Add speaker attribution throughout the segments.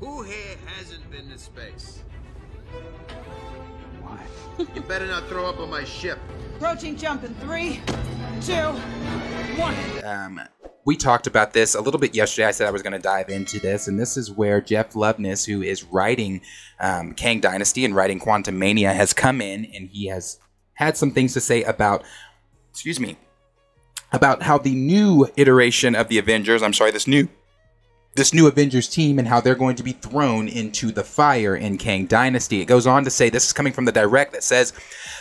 Speaker 1: Who here hasn't been to space?
Speaker 2: Why?
Speaker 1: You better not throw up on my ship.
Speaker 3: Approaching jump in three, two, one.
Speaker 2: Um, we talked about this a little bit yesterday. I said I was going to dive into this, and this is where Jeff Loveness, who is writing um, Kang Dynasty and writing Quantumania, has come in and he has had some things to say about, excuse me, about how the new iteration of the Avengers, I'm sorry, this new this new Avengers team and how they're going to be thrown into the fire in Kang Dynasty. It goes on to say this is coming from the direct that says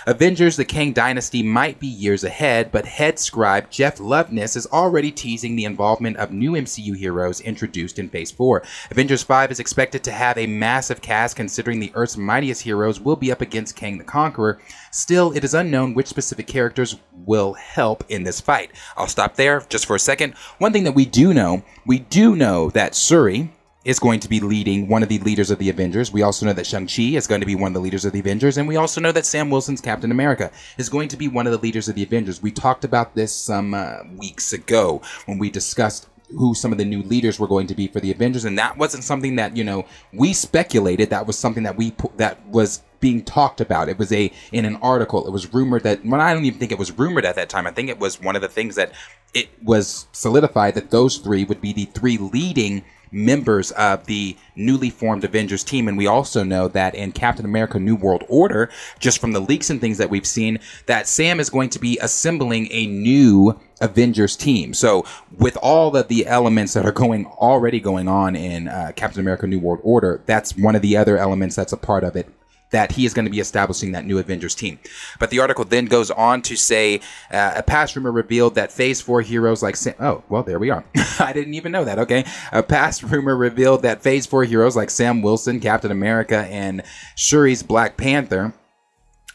Speaker 2: Avengers the Kang Dynasty might be years ahead, but head scribe Jeff Loveness is already teasing the involvement of new MCU heroes introduced in Phase 4. Avengers 5 is expected to have a massive cast considering the Earth's mightiest heroes will be up against Kang the Conqueror. Still, it is unknown which specific characters will help in this fight. I'll stop there just for a second. One thing that we do know, we do know that Shuri is going to be leading one of the leaders of the Avengers. We also know that Shang-Chi is going to be one of the leaders of the Avengers. And we also know that Sam Wilson's Captain America is going to be one of the leaders of the Avengers. We talked about this some uh, weeks ago when we discussed who some of the new leaders were going to be for the Avengers, and that wasn't something that you know we speculated. That was something that we that was being talked about. It was a in an article. It was rumored that well, I don't even think it was rumored at that time. I think it was one of the things that it was solidified that those three would be the three leading members of the newly formed Avengers team. And we also know that in Captain America New World Order, just from the leaks and things that we've seen, that Sam is going to be assembling a new Avengers team. So with all of the elements that are going already going on in uh, Captain America New World Order, that's one of the other elements that's a part of it that he is going to be establishing that new Avengers team. But the article then goes on to say uh, a past rumor revealed that Phase 4 heroes like Sam. Oh, well, there we are. I didn't even know that. Okay. A past rumor revealed that Phase 4 heroes like Sam Wilson, Captain America, and Shuri's Black Panther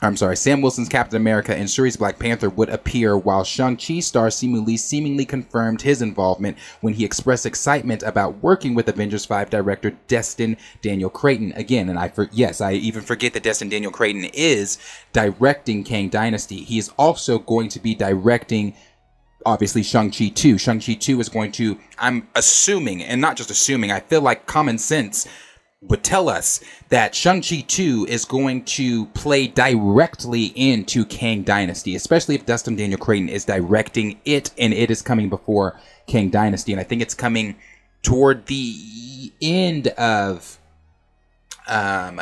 Speaker 2: I'm sorry, Sam Wilson's Captain America and Shuri's Black Panther would appear while Shang-Chi star seemingly seemingly confirmed his involvement when he expressed excitement about working with Avengers 5 director Destin Daniel Cretton again. And I for yes, I even forget that Destin Daniel Cretton is directing Kang Dynasty. He is also going to be directing obviously Shang-Chi 2. Shang-Chi 2 is going to I'm assuming and not just assuming, I feel like common sense would tell us that Shang-Chi 2 is going to play directly into Kang Dynasty, especially if Destin Daniel Cretton is directing it and it is coming before Kang Dynasty. And I think it's coming toward the end of. Um,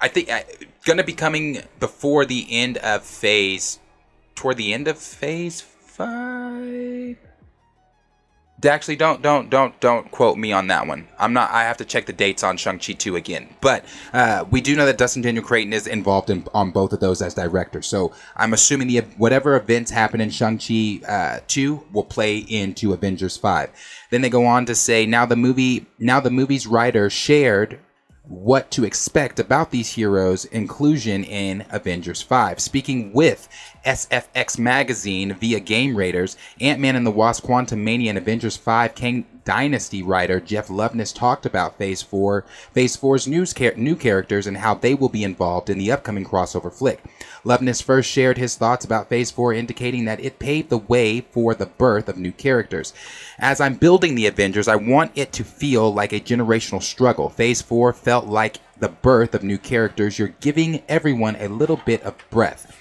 Speaker 2: I think uh, gonna be coming before the end of phase, toward the end of phase five actually don't don't don't don't quote me on that one. I'm not i have to check the dates on shang-chi 2 again. But uh, we do know that Destin daniel Cretton is involved in on both of those as director. So i'm assuming the whatever events happen in shang-chi uh, 2 will play into avengers 5 then they go on to say now the movie now the movie's writer shared what to expect about these heroes' inclusion in Avengers 5. Speaking with SFX Magazine via GamesRadar, Ant Man and the Wasp Quantumania and Avengers 5 Kang Dynasty writer Jeff Loveness talked about Phase 4, Phase 4's news char- new characters and how they will be involved in the upcoming crossover flick. Loveness first shared his thoughts about Phase 4, indicating that it paved the way for the birth of new characters. As I'm building the Avengers, I want it to feel like a generational struggle. Phase 4 felt like the birth of new characters. You're giving everyone a little bit of breath.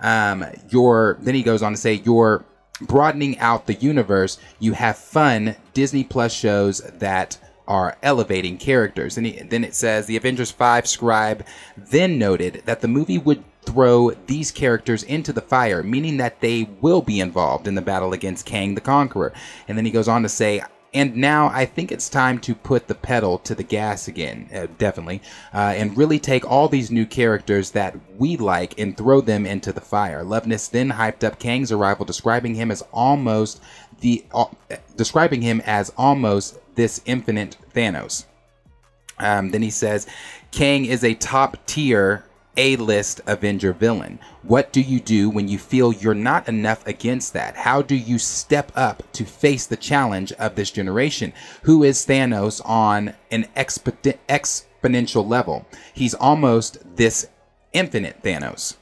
Speaker 2: Um, you're, then he goes on to say, you're broadening out the universe. You have fun Disney Plus shows that are elevating characters. And he, then it says the Avengers 5 scribe then noted that the movie would throw these characters into the fire, meaning that they will be involved in the battle against Kang the Conqueror. And then he goes on to say, and now I think it's time to put the pedal to the gas again, uh, definitely, uh, and really take all these new characters that we like and throw them into the fire. Loveness then hyped up Kang's arrival, describing him as almost the uh, describing him as almost this infinite Thanos. Um, then he says, Kang is a top tier a list Avenger villain. What do you do when you feel you're not enough against that? How do you step up to face the challenge of this generation? Who is Thanos on an exponential level? He's almost this infinite Thanos.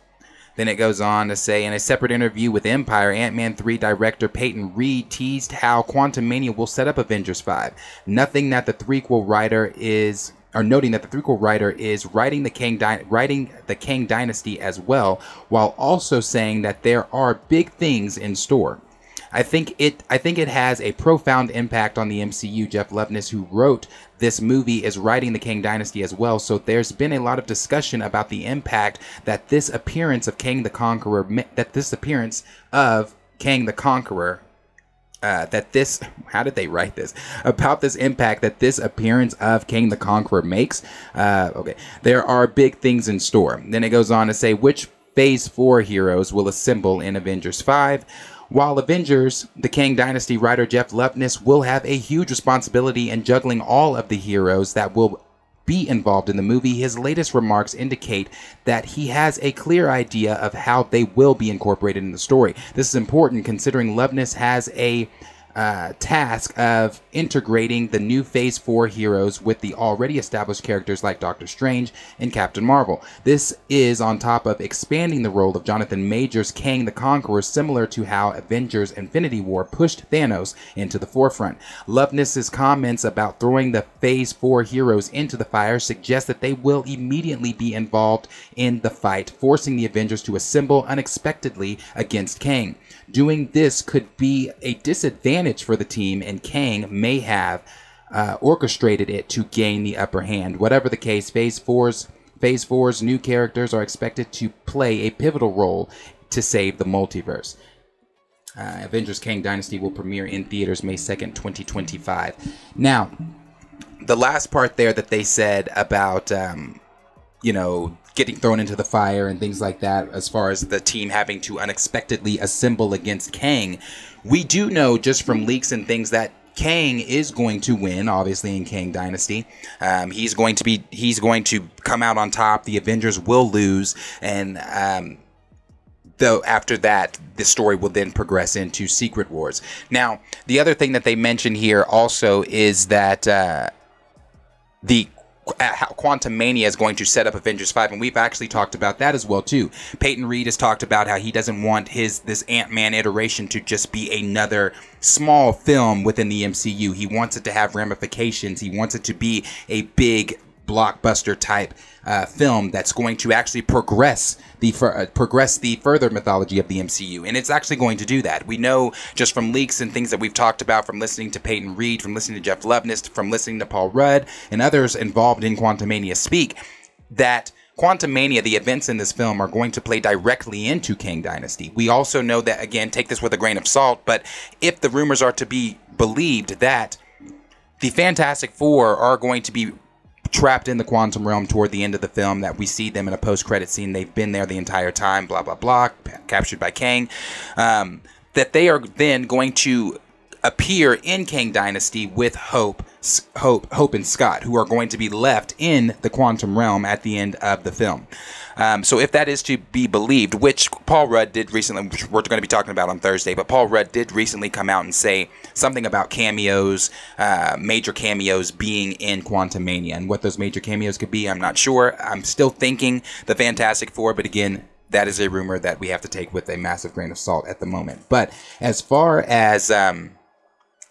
Speaker 2: Then it goes on to say in a separate interview with Empire, Ant Man 3 director Peyton Reed teased how Quantumania will set up Avengers 5. Nothing that the threequel writer is or noting that the threequel writer is writing the Kang Dy- writing the Kang Dynasty as well, while also saying that there are big things in store. I think it I think it has a profound impact on the MCU. Jeff Loveness, who wrote this movie, is writing the Kang Dynasty as well. So there's been a lot of discussion about the impact that this appearance of Kang the Conqueror that this appearance of Kang the Conqueror uh, that this how did they write this about this impact that this appearance of Kang the Conqueror makes. Uh, okay, there are big things in store. Then it goes on to say which Phase Four heroes will assemble in Avengers Five. While Avengers, the Kang Dynasty writer Jeff Loveness will have a huge responsibility in juggling all of the heroes that will be involved in the movie, his latest remarks indicate that he has a clear idea of how they will be incorporated in the story. This is important considering Loveness has a uh, task of integrating the new Phase 4 heroes with the already established characters like Doctor Strange and Captain Marvel. This is on top of expanding the role of Jonathan Majors Kang the Conqueror, similar to how Avengers Infinity War pushed Thanos into the forefront. Loveness's comments about throwing the Phase 4 heroes into the fire suggest that they will immediately be involved in the fight, forcing the Avengers to assemble unexpectedly against Kang. Doing this could be a disadvantage for the team, and Kang may have uh, orchestrated it to gain the upper hand. Whatever the case, Phase 4's Phase 4's new characters are expected to play a pivotal role to save the multiverse. Uh, Avengers Kang Dynasty will premiere in theaters May 2nd, 2025. Now, the last part there that they said about, um, you know, getting thrown into the fire and things like that, as far as the team having to unexpectedly assemble against Kang, we do know just from leaks and things that Kang is going to win, obviously in Kang Dynasty. Um, he's going to be he's going to come out on top. The Avengers will lose, and um, though after that the story will then progress into Secret Wars. Now, the other thing that they mention here also is that uh, the how Quantumania is going to set up Avengers 5 and we've actually talked about that as well too. Peyton Reed has talked about how he doesn't want his this Ant-Man iteration to just be another small film within the MCU. He wants it to have ramifications. He wants it to be a big blockbuster type uh, film that's going to actually progress the uh, progress the further mythology of the MCU, and it's actually going to do that. We know just from leaks and things that we've talked about, from listening to Peyton Reed, from listening to Jeff Loveness, from listening to Paul Rudd and others involved in Quantumania speak, that Quantumania, the events in this film are going to play directly into Kang Dynasty. We also know that, again, take this with a grain of salt, but if the rumors are to be believed that the Fantastic Four are going to be trapped in the quantum realm toward the end of the film that we see them in a post-credit scene. They've been there the entire time blah blah blah captured by kang. Um, that they are then going to appear in Kang Dynasty with Hope, Hope, Hope and Scott, who are going to be left in the quantum realm at the end of the film. Um, so if that is to be believed, which Paul Rudd did recently, which we're going to be talking about on Thursday, but Paul Rudd did recently come out and say something about cameos, uh, major cameos being in Quantumania, and what those major cameos could be, I'm not sure. I'm still thinking the Fantastic Four, but again, that is a rumor that we have to take with a massive grain of salt at the moment. But as far as um,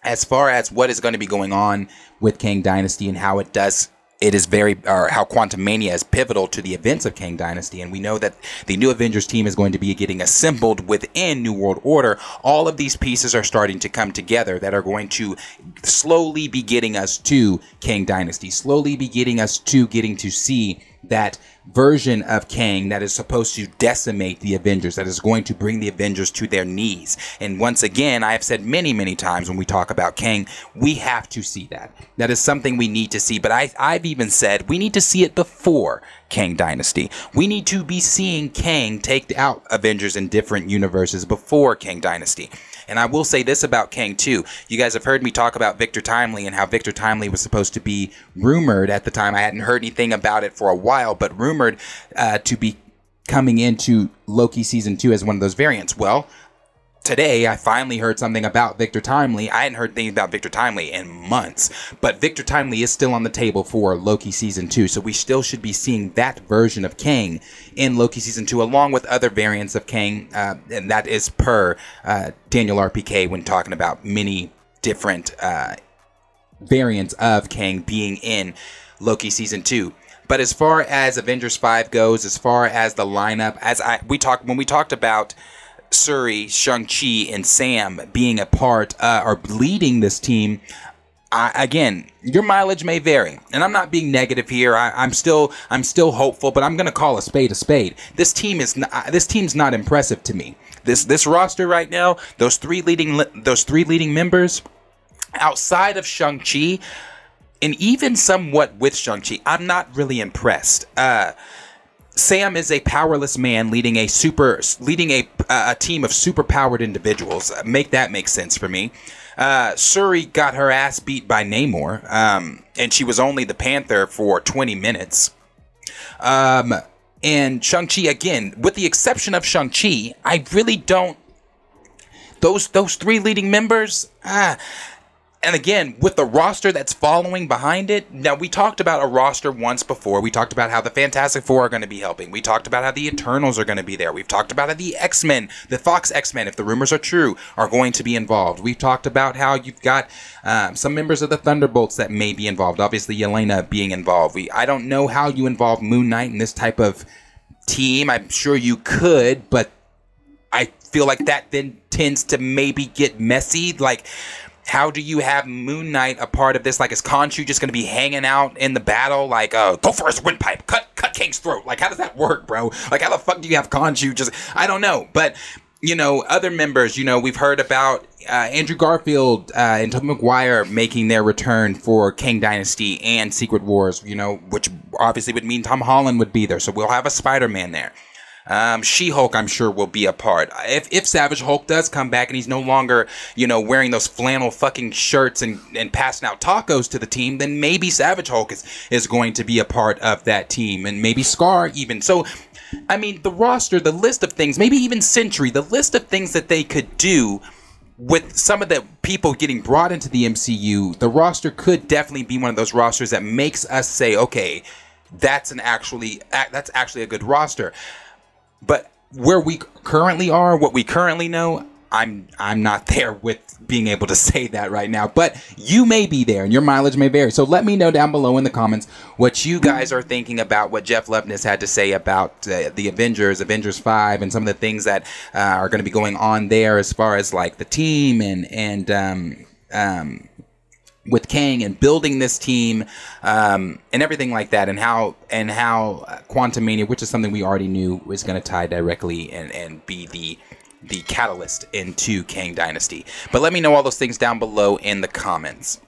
Speaker 2: as far as what is going to be going on with Kang Dynasty and how it does it is very, or how Quantumania is pivotal to the events of Kang Dynasty. And we know that the new Avengers team is going to be getting assembled within New World Order. All of these pieces are starting to come together that are going to slowly be getting us to Kang Dynasty, slowly be getting us to getting to see that version of Kang that is supposed to decimate the Avengers, that is going to bring the Avengers to their knees. And once again, I have said many, many times when we talk about Kang, we have to see that. That is something we need to see. But I, I've even said we need to see it before Kang Dynasty. We need to be seeing Kang take out Avengers in different universes before Kang Dynasty. And I will say this about Kang too. You guys have heard me talk about Victor Timely and how Victor Timely was supposed to be rumored at the time. I hadn't heard anything about it for a while, but rumored uh, to be coming into Loki season two as one of those variants. Well, today I finally heard something about Victor Timely. I hadn't heard things about Victor Timely in months, but Victor Timely is still on the table for Loki season two, so we still should be seeing that version of Kang in Loki season two, along with other variants of Kang, uh, and that is per uh, Daniel RPK when talking about many different uh, variants of Kang being in Loki season two. But as far as Avengers five goes, as far as the lineup, as I we talked when we talked about Shuri, Shang-Chi, and Sam being a part uh, or leading this team, I, again, your mileage may vary, and I'm not being negative here. I, am still, I'm still hopeful, but I'm gonna call a spade a spade. This team is, not, this team's not impressive to me. This, this roster right now, those three leading, those three leading members, outside of Shang Chi, and even somewhat with Shang Chi, I'm not really impressed. Uh, Sam is a powerless man leading a super leading a a team of super powered individuals. Make that make sense for me. Uh, Shuri got her ass beat by Namor, um, and she was only the Panther for 20 minutes. Um, and Shang-Chi, again, with the exception of Shang-Chi, I really don't. Those those three leading members, ah, and again, with the roster that's following behind it, now we talked about a roster once before. We talked about how the Fantastic Four are going to be helping. We talked about how the Eternals are going to be there. We've talked about how the X Men, the Fox X Men, if the rumors are true, are going to be involved. We've talked about how you've got um, some members of the Thunderbolts that may be involved. Obviously, Yelena being involved. We I don't know how you involve Moon Knight in this type of team. I'm sure you could, but I feel like that then tends to maybe get messy. Like how do you have Moon Knight a part of this? Like, is Khonshu just going to be hanging out in the battle? Like, uh, go for his windpipe, cut, cut Kang's throat. Like, how does that work, bro? Like, how the fuck do you have Khonshu just? I don't know, but you know, other members. You know, we've heard about uh, Andrew Garfield uh, and Tom Maguire making their return for Kang Dynasty and Secret Wars. You know, which obviously would mean Tom Holland would be there, so we'll have a Spider Man there. Um, She-Hulk, I'm sure, will be a part. If, if Savage Hulk does come back and he's no longer, you know, wearing those flannel fucking shirts and, and passing out tacos to the team, then maybe Savage Hulk is, is going to be a part of that team. And maybe Scar even. So, I mean, the roster, the list of things, maybe even Sentry, the list of things that they could do with some of the people getting brought into the MCU, the roster could definitely be one of those rosters that makes us say, okay, that's an actually that's actually a good roster. But where we currently are, what we currently know, I'm I'm not there with being able to say that right now, but you may be there and your mileage may vary. So let me know down below in the comments what you guys are thinking about what Jeff Loveness had to say about uh, the Avengers, Avengers 5 and some of the things that uh, are going to be going on there as far as like the team and and um, um, with Kang and building this team um, and everything like that, and how and how uh, Quantumania, which is something we already knew, was going to tie directly and and be the the catalyst into Kang Dynasty. But let me know all those things down below in the comments.